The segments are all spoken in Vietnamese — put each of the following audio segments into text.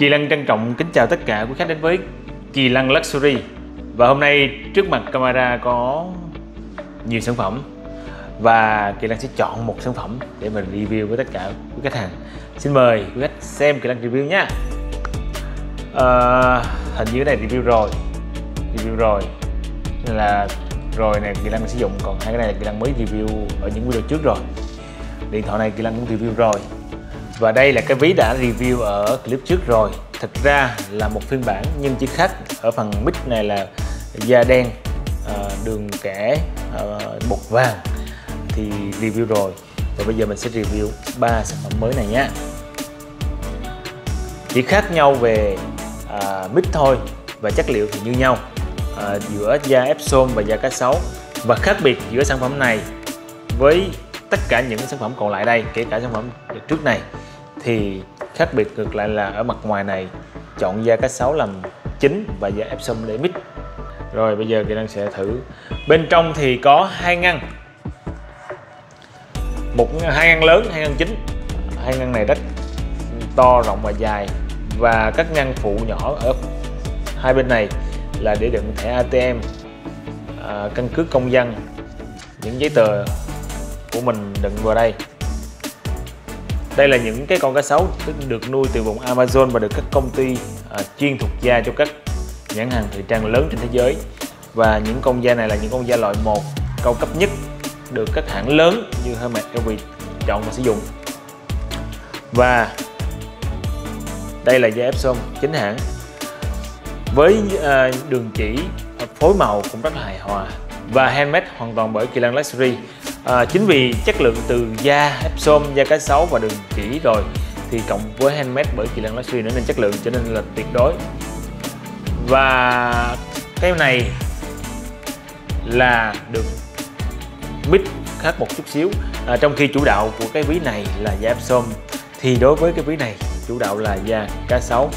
Kỳ Lăng trân trọng kính chào tất cả quý khách đến với Kỳ Lăng Luxury. Và hôm nay trước mặt camera có nhiều sản phẩm. Và Kỳ Lăng sẽ chọn một sản phẩm để mình review với tất cả quý khách hàng. Xin mời quý khách xem Kỳ Lăng review nhé à, ờ, Hình như cái này review rồi. Review rồi. Nên là rồi này Kỳ Lăng sử dụng. Còn hai cái này Kỳ Lăng mới review ở những video trước rồi. Điện thoại này Kỳ Lăng cũng review rồi và đây là cái ví đã review ở clip trước rồi. Thực ra là một phiên bản nhưng chỉ khác. Ở phần mic này là da đen ờ, đường kẻ ờ, bột vàng. Thì review rồi. Và bây giờ mình sẽ review ba sản phẩm mới này nhé. Chỉ khác nhau về à, mic thôi và chất liệu thì như nhau. À, giữa da Epson và da cá sấu. Và khác biệt giữa sản phẩm này với tất cả những sản phẩm còn lại đây kể cả sản phẩm trước này thì khác biệt ngược lại là ở mặt ngoài này chọn da cá sấu làm chính và da Epsom để mix rồi bây giờ kỹ năng sẽ thử. Bên trong thì có hai ngăn. Một hai ngăn lớn hai ngăn chính hai ngăn này rất to rộng và dài. Và các ngăn phụ nhỏ ở hai bên này là để đựng thẻ ATM à, căn cước công dân. Những giấy tờ của mình đựng vào đây đây là những cái con cá sấu được nuôi từ vùng Amazon và được các công ty uh, chuyên thuộc da cho các nhãn hàng thời trang lớn trên thế giới. Và những con da này là những con da loại 1 cao cấp nhất được các hãng lớn như Hermes Elvi chọn và sử dụng. Và đây là da Epsom chính hãng với uh, đường chỉ phối màu cũng rất là hài hòa và handmade hoàn toàn bởi Kỳ Lan Luxury à, chính vì chất lượng từ da Epsom, da cá sấu và đường chỉ rồi thì cộng với handmade bởi Kỳ Lân Luxury nữa nên chất lượng trở nên là tuyệt đối. Và cái này là được mix khác một chút xíu. À, trong khi chủ đạo của cái ví này là da Epsom thì đối với cái ví này chủ đạo là da cá sấu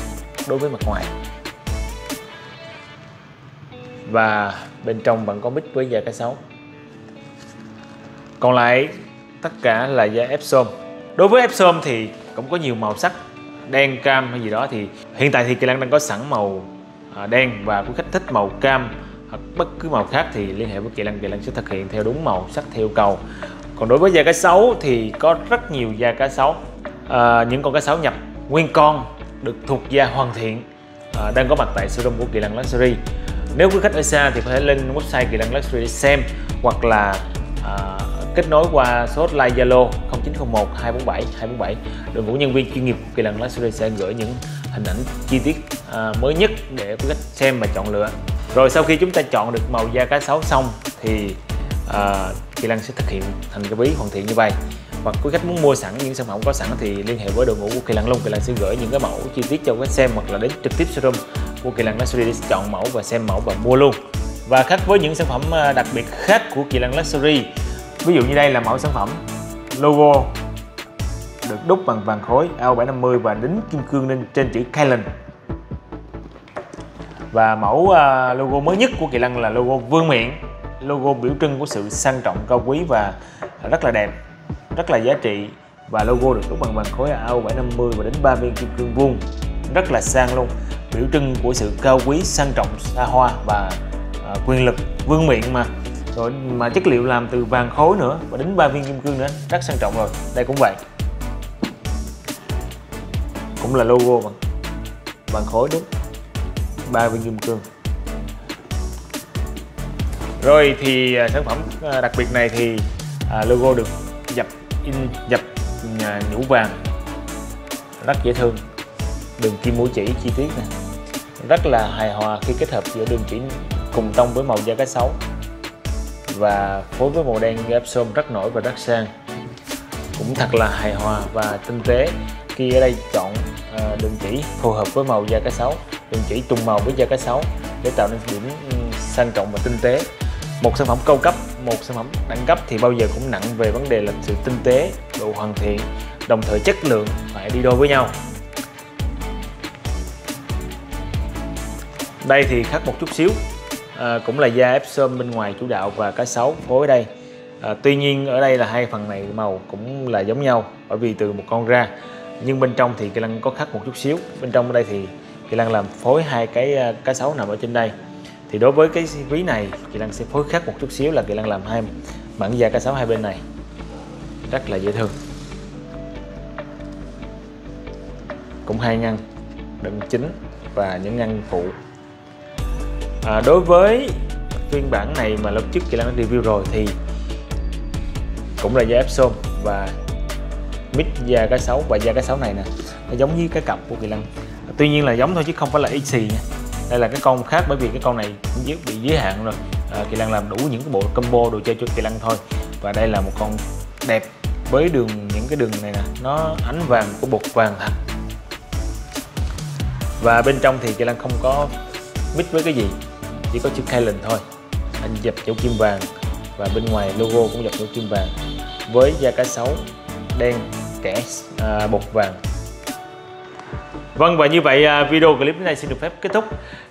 đối với mặt ngoài. Và bên trong vẫn có mix với da cá sấu còn lại tất cả là da Epsom. Đối với Epsom thì cũng có nhiều màu sắc. Đen cam hay gì đó thì hiện tại thì Kỳ Lan đang có sẵn màu à, đen và quý khách thích màu cam hoặc bất cứ màu khác thì liên hệ với Kỳ Lan. Kỳ Lan sẽ thực hiện theo đúng màu sắc theo cầu. Còn đối với da cá sấu thì có rất nhiều da cá sấu. À, những con cá sấu nhập nguyên con được thuộc da hoàn thiện à, đang có mặt tại showroom của Kỳ Lan Luxury. Nếu quý khách ở xa thì có thể lên website Kỳ Lan Luxury để xem hoặc là à, kết nối qua số hotline Zalo 0901 247 247 đội ngũ nhân viên chuyên nghiệp kỳ lần Luxury sẽ gửi những hình ảnh chi tiết à, mới nhất để quý khách xem và chọn lựa. Rồi sau khi chúng ta chọn được màu da cá sấu xong thì à, Kỳ Lân sẽ thực hiện thành cái ví hoàn thiện như vậy. Và quý khách muốn mua sẵn những sản phẩm có sẵn thì liên hệ với đội ngũ của Kỳ Lân luôn. Kỳ Lân sẽ gửi những cái mẫu chi tiết cho quý khách xem hoặc là đến trực tiếp showroom của Kỳ Lân Luxury để chọn mẫu và xem mẫu và mua luôn. Và khác với những sản phẩm à, đặc biệt khác của Kỳ Lân Luxury ví dụ như đây là mẫu sản phẩm. Logo được đúc bằng vàng khối AO750 và đính kim cương lên trên chữ Kalen và mẫu à, logo mới nhất của Kỳ Lân là logo vương miện, logo biểu trưng của sự sang trọng, cao quý và rất là đẹp, rất là giá trị. Và logo được đúc bằng vàng khối AO750 và đính ba viên kim cương vuông, rất là sang luôn, biểu trưng của sự cao quý, sang trọng, xa hoa và à, quyền lực vương miện mà rồi, mà chất liệu làm từ vàng khối nữa và đính ba viên kim cương nữa, rất sang trọng rồi. Đây cũng vậy. Cũng là logo bằng vàng khối, đúng. Ba viên kim cương. Rồi thì à, sản phẩm à, đặc biệt này thì à, logo được dập in, dập nhũ vàng. Rất dễ thương. Đường kim mũi chỉ chi tiết này rất là hài hòa khi kết hợp giữa đường chỉ cùng tông với màu da cá sấu và phối với màu đen ghép Epsom rất nổi và rất sang. Cũng thật là hài hòa và tinh tế khi ở đây chọn ờ, đường chỉ phù hợp với màu da cá sấu, đường chỉ trùng màu với da cá sấu để tạo nên điểm ừ, sang trọng và tinh tế. Một sản phẩm cao cấp, một sản phẩm đẳng cấp thì bao giờ cũng nặng về vấn đề là sự tinh tế, độ hoàn thiện, đồng thời chất lượng phải đi đôi với nhau. Đây thì khác một chút xíu à, cũng là da Epsom bên ngoài chủ đạo và cá sấu phối đây. À, tuy nhiên ở đây là hai phần này màu cũng là giống nhau bởi vì từ một con ra. Nhưng bên trong thì Kỳ Lăng có khác một chút xíu. Bên trong ở đây thì Kỳ Lăng làm phối hai cái ờ, cá sấu nằm ở trên đây. Thì đối với cái ví này Kỳ Lăng sẽ phối khác một chút xíu là Kỳ Lăng làm hai mảng da cá sấu hai bên này. Rất là dễ thương. Cũng hai ngăn đựng chính và những ngăn phụ à, đối với phiên bản này mà lúc trước Kỳ lan đã review rồi thì cũng là da Epson và mid da cá sấu và da cá sấu này nè. Nó giống như cái cặp của Kỳ lân tuy nhiên là giống thôi chứ không phải là xì nha. Đây là cái con khác bởi vì cái con này cũng bị giới hạn rồi. À, Kỳ lân làm đủ những cái bộ combo đồ chơi cho Kỳ lân thôi. Và đây là một con đẹp với đường những cái đường này nè. Nó ánh vàng của bột vàng thật. Và bên trong thì Kỳ lân không có mix với cái gì chỉ có chữ Kalen thôi anh dập dấu kim vàng và bên ngoài logo cũng dập dấu kim vàng với da cá sấu đen kẻ à, bột vàng Vâng và như vậy à, video clip này xin được phép kết thúc.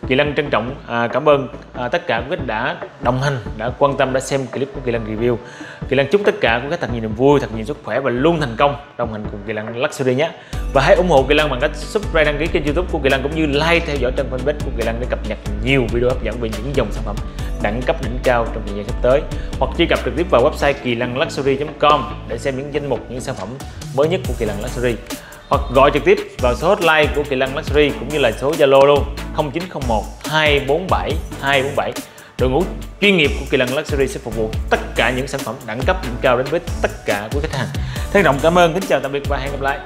Kỳ Lân trân trọng à, cảm ơn à, tất cả quý khách đã đồng hành, đã quan tâm, đã xem clip của Kỳ Lân review. Kỳ Lân chúc tất cả quý khách thật nhiều niềm vui, thật nhiều sức khỏe và luôn thành công đồng hành cùng Kỳ Lân Luxury nhé. Và hãy ủng hộ Kỳ Lân bằng cách subscribe đăng ký kênh YouTube của Kỳ Lân cũng như like theo dõi trang fanpage của Kỳ Lân để cập nhật nhiều video hấp dẫn về những dòng sản phẩm đẳng cấp đỉnh cao trong thời gian sắp tới. Hoặc truy cập trực tiếp vào website kỳ lân luxury.com để xem những danh mục những sản phẩm mới nhất của Kỳ Lân Luxury hoặc gọi trực tiếp vào số hotline của Kỳ Lân Luxury cũng như là số Zalo luôn 0901 247 247 đội ngũ chuyên nghiệp của Kỳ Lân Luxury sẽ phục vụ tất cả những sản phẩm đẳng cấp đỉnh cao đến với tất cả quý khách hàng. Thân trọng cảm ơn, kính chào tạm biệt và hẹn gặp lại.